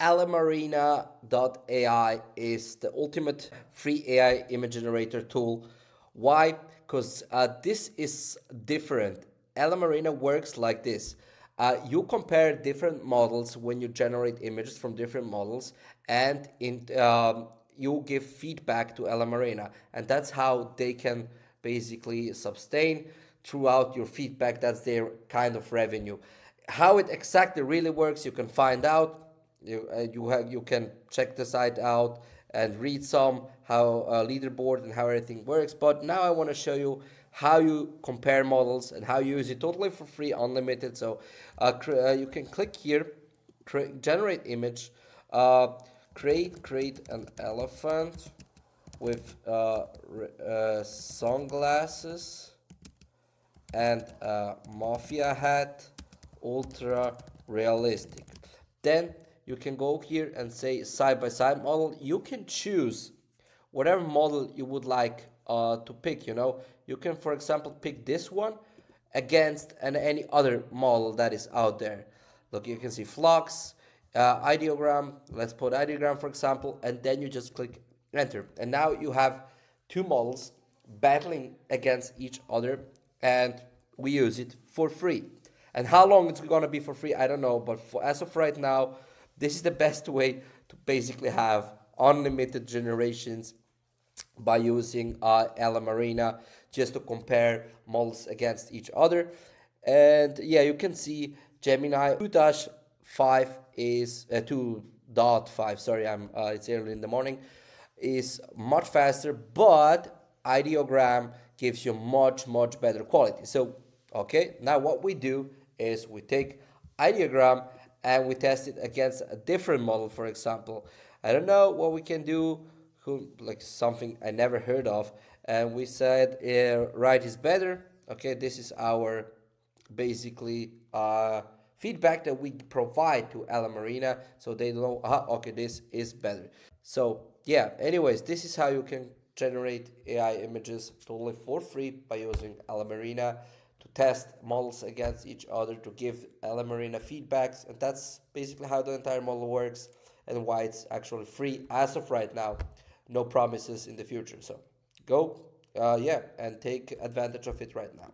LMArena.ai is the ultimate free AI image generator tool. Why? Because uh, this is different. LMArena works like this. Uh, you compare different models when you generate images from different models and in, um, you give feedback to LMArena and that's how they can basically sustain throughout your feedback. That's their kind of revenue. How it exactly really works, you can find out you uh, you have you can check the site out and read some how uh, leaderboard and how everything works. But now i want to show you how you compare models and how you use it totally for free unlimited. So uh, uh you can click here generate image uh, create create an elephant with uh, sunglasses and mafia hat ultra realistic. Then you can go here and say side by side model. You can choose whatever model you would like uh, to pick you know. You can for example pick this one against and any other model that is out there. Look you can see flux uh, ideogram. Let's put ideogram for example and then you just click enter. And now you have two models battling against each other and we use it for free. And how long it's going to be for free i don't know but for, as of right now this is the best way to basically have unlimited generations by using uh, LMArena just to compare models against each other. And yeah, you can see Gemini 2-5 is uh, 2.5. Sorry, I'm uh, it's early in the morning. Is much faster, but ideogram gives you much much better quality. So okay, now what we do is we take ideogram and we test it against a different model, for example. I don't know what we can do, who, like something I never heard of, and we said uh, right is better. Okay, this is our basically uh, feedback that we provide to LMArena so they know, ah, okay, this is better. So yeah, anyways, this is how you can generate AI images totally for free by using LMArena to test models against each other to give LMArena feedbacks and that's basically how the entire model works and why it's actually free as of right now. No promises in the future. So go uh, yeah and take advantage of it right now